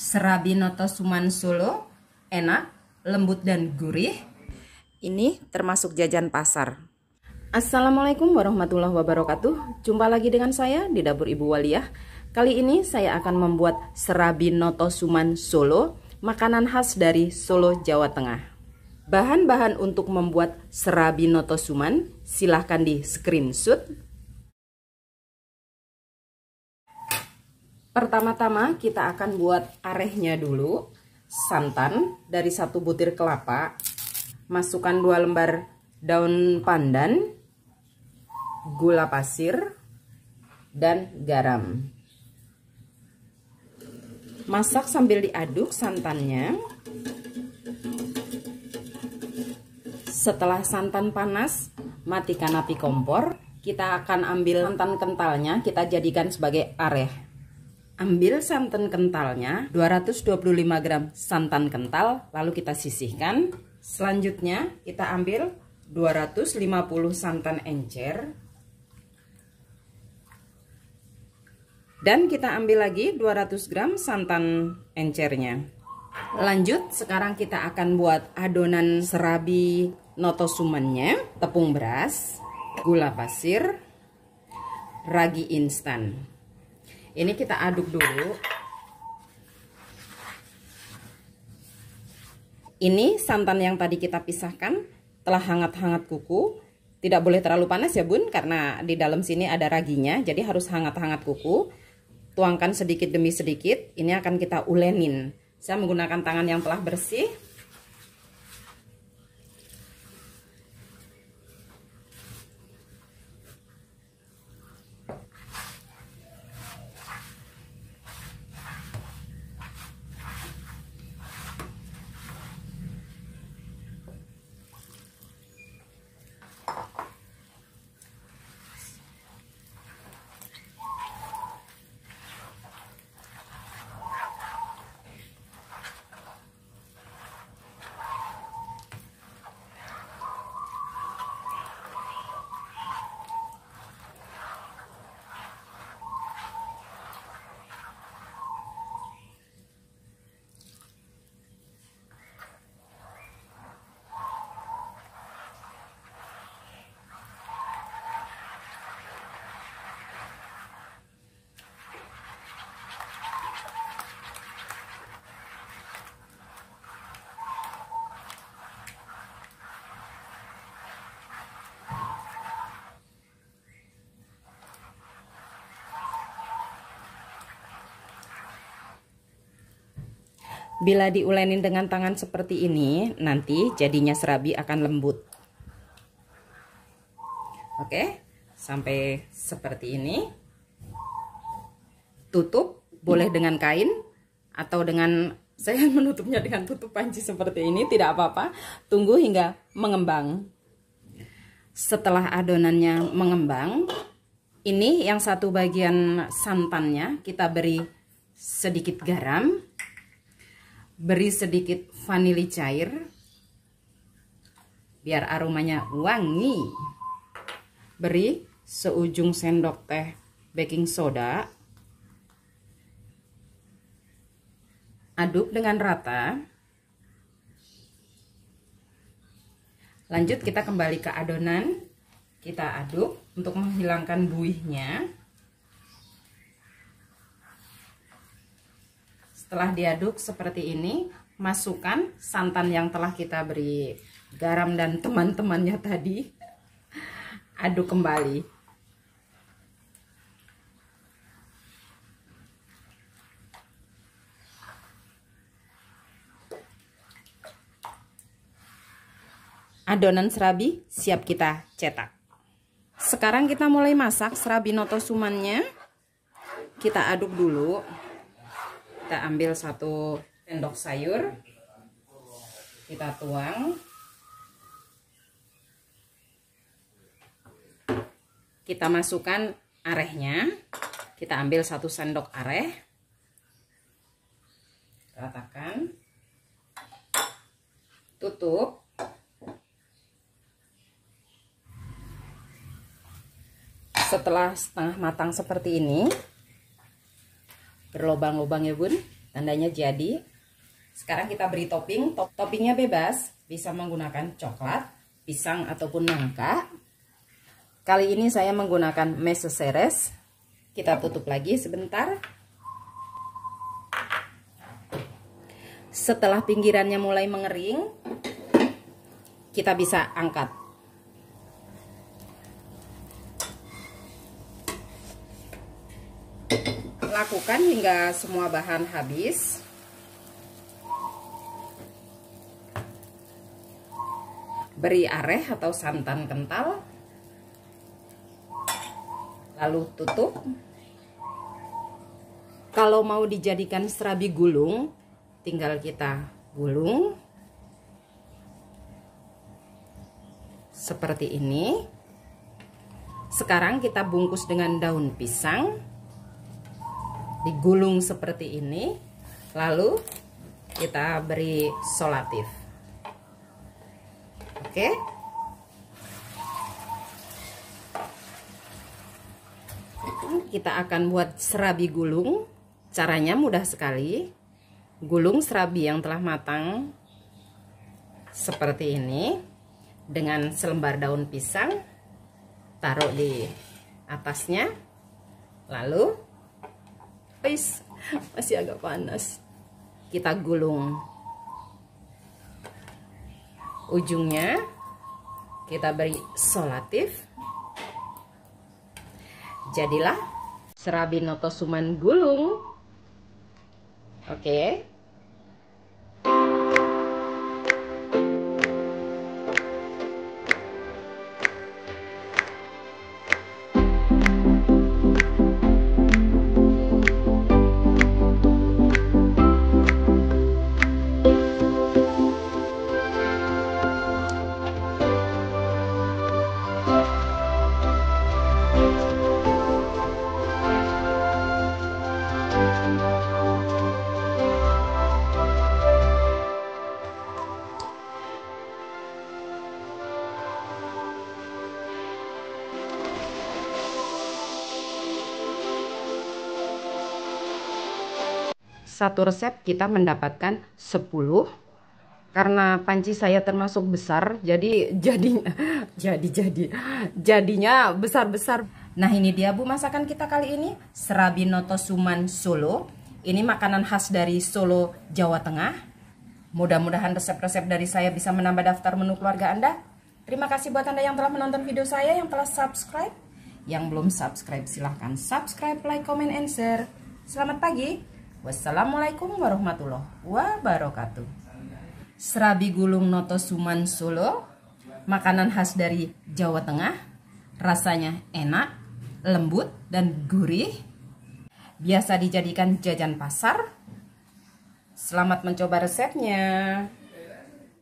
Serabi Noto Suman Solo, enak, lembut dan gurih. Ini termasuk jajan pasar. Assalamualaikum warahmatullahi wabarakatuh. Jumpa lagi dengan saya di dapur Ibu Waliah. Kali ini saya akan membuat serabi Noto Suman Solo, makanan khas dari Solo, Jawa Tengah. Bahan-bahan untuk membuat serabi Noto Suman silahkan di screenshot Pertama-tama kita akan buat arehnya dulu. Santan dari satu butir kelapa. Masukkan dua lembar daun pandan. Gula pasir. Dan garam. Masak sambil diaduk santannya. Setelah santan panas, matikan api kompor. Kita akan ambil santan kentalnya, kita jadikan sebagai areh. Ambil santan kentalnya, 225 gram santan kental, lalu kita sisihkan. Selanjutnya kita ambil 250 santan encer. Dan kita ambil lagi 200 gram santan encernya. Lanjut, sekarang kita akan buat adonan serabi noto sumennya, tepung beras, gula pasir, ragi instan. Ini kita aduk dulu. Ini santan yang tadi kita pisahkan telah hangat-hangat kuku. Tidak boleh terlalu panas ya bun karena di dalam sini ada raginya jadi harus hangat-hangat kuku. Tuangkan sedikit demi sedikit. Ini akan kita ulenin. Saya menggunakan tangan yang telah bersih. Bila diulenin dengan tangan seperti ini, nanti jadinya serabi akan lembut. Oke, sampai seperti ini. Tutup, boleh dengan kain atau dengan saya menutupnya dengan tutup panci seperti ini, tidak apa-apa. Tunggu hingga mengembang. Setelah adonannya mengembang, ini yang satu bagian santannya kita beri sedikit garam beri sedikit vanili cair. Biar aromanya wangi. Beri seujung sendok teh baking soda. Aduk dengan rata. Lanjut kita kembali ke adonan. Kita aduk untuk menghilangkan buihnya Setelah diaduk seperti ini, masukkan santan yang telah kita beri garam dan teman-temannya tadi. Aduk kembali. Adonan serabi siap kita cetak. Sekarang kita mulai masak serabi noto sumannya. Kita aduk dulu kita ambil satu sendok sayur. Kita tuang. Kita masukkan arehnya. Kita ambil satu sendok areh. Ratakan. Tutup. Setelah setengah matang seperti ini berlobang-lobang ya bun tandanya jadi. Sekarang kita beri topping. Top toppingnya bebas. Bisa menggunakan coklat pisang ataupun nangka. Kali ini saya menggunakan mesoseres kita tutup lagi sebentar. Setelah pinggirannya mulai mengering kita bisa angkat lakukan hingga semua bahan habis. Beri areh atau santan kental. Lalu tutup. Kalau mau dijadikan serabi gulung tinggal kita gulung. Seperti ini. Sekarang kita bungkus dengan daun pisang digulung seperti ini lalu kita beri solatif. Oke? Kita akan buat serabi gulung. Caranya mudah sekali. Gulung serabi yang telah matang seperti ini dengan selembar daun pisang. Taruh di atasnya. Lalu Guys, masih agak panas. Kita gulung ujungnya. Kita beri solatif. Jadilah serabi notosuman gulung. Oke. Okay. Satu resep kita mendapatkan 10 karena panci saya termasuk besar jadi jadi jadi jadi jadinya besar-besar. Nah ini dia Bu masakan kita kali ini. Serabi noto suman Solo. Ini makanan khas dari Solo Jawa Tengah. Mudah-mudahan resep-resep dari saya bisa menambah daftar menu keluarga Anda. Terima kasih buat Anda yang telah menonton video saya yang telah subscribe. Yang belum subscribe silahkan subscribe like comment and share. Selamat pagi Wassalamualaikum warahmatullahi wabarakatuh. Serabi gulung noto suman Solo, makanan khas dari Jawa Tengah, rasanya enak, lembut dan gurih. Biasa dijadikan jajan pasar. Selamat mencoba resepnya.